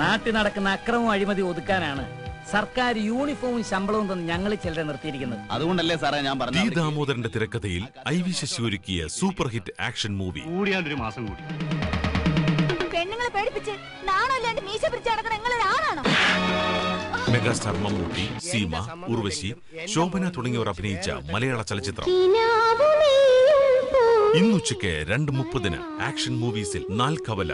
നാട്ടിൽ നടക്കുന്ന അക്രമം അഴിമതി ഒതുക്കാനാണ് സർക്കാർ യൂണിഫോമും ശമ്പളവും തന്ന് ഞങ്ങൾ ചിലരെ നിർത്തിയിരിക്കുന്നത്. അതുകൊണ്ടല്ലേ സാറേ ഞാൻ പറഞ്ഞു ദാമോദരന്റെ തിരക്കഥയിൽ ഐ വി ശശി ഒരുക്കിയ സൂപ്പർ ഹിറ്റ് ആക്ഷൻ മൂവി. കൂടിയാലൊരു മാസം കൂടി. പെണ്ണുങ്ങളെ പേടിപ്പിച്ച് നാണല്ലാണ്ട് മീശ പിടിച്ച് നടക്കണ നിങ്ങളൊരാളാണോ മെഗാസ്റ്റാർ മമ്മൂട്ടി സീമ ഉർവശി ശോഭന തുടങ്ങിയവർ അഭിനയിച്ച മലയാള ചലച്ചിത്രം. ഇന്നുച്ചയ്ക്ക് രണ്ട് മുപ്പതിന് ആക്ഷൻ മൂവീസിൽ നാൽക്കവല.